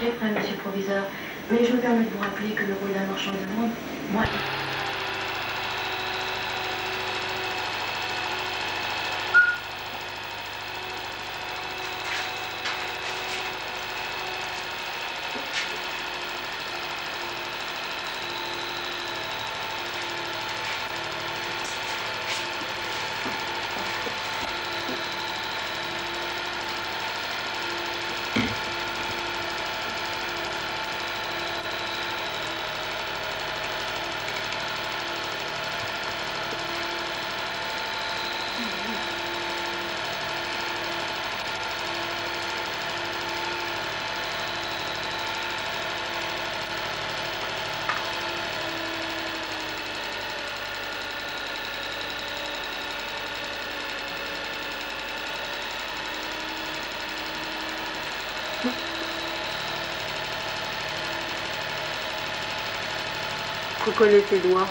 L'ai prêt, monsieur le proviseur. Mais je me permets de vous rappeler que le rôle d'un marchand de monde, moi... Reconnais tes doigts.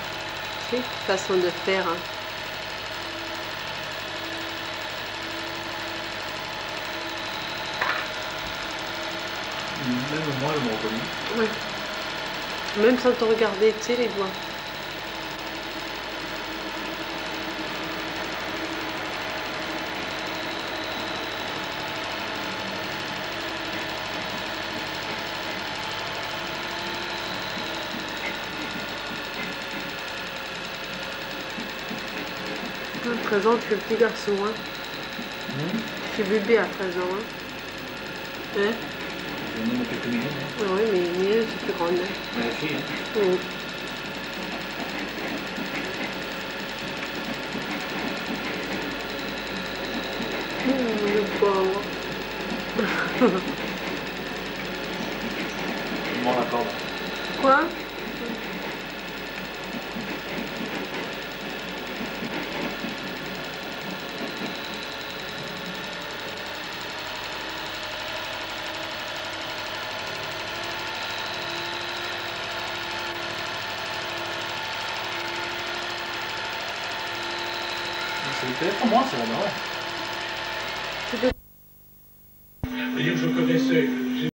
Sais, façon de faire. hein. Même moi, je me reconnais. Ouais. Même sans te regarder, tu sais, les doigts. À présent, tu es petit garçon, hein. Hum, Tu es bébé à présent, hein. Hein? J'en ai quelques minutes. Hein. Oui, mais Inès, c'est plus grande. hein. La fille, hein. Oui. Hum, le pauvre. Je m'en accorde. Quoi? C'est peut-être moi, c'est la ouais. Et je connaissais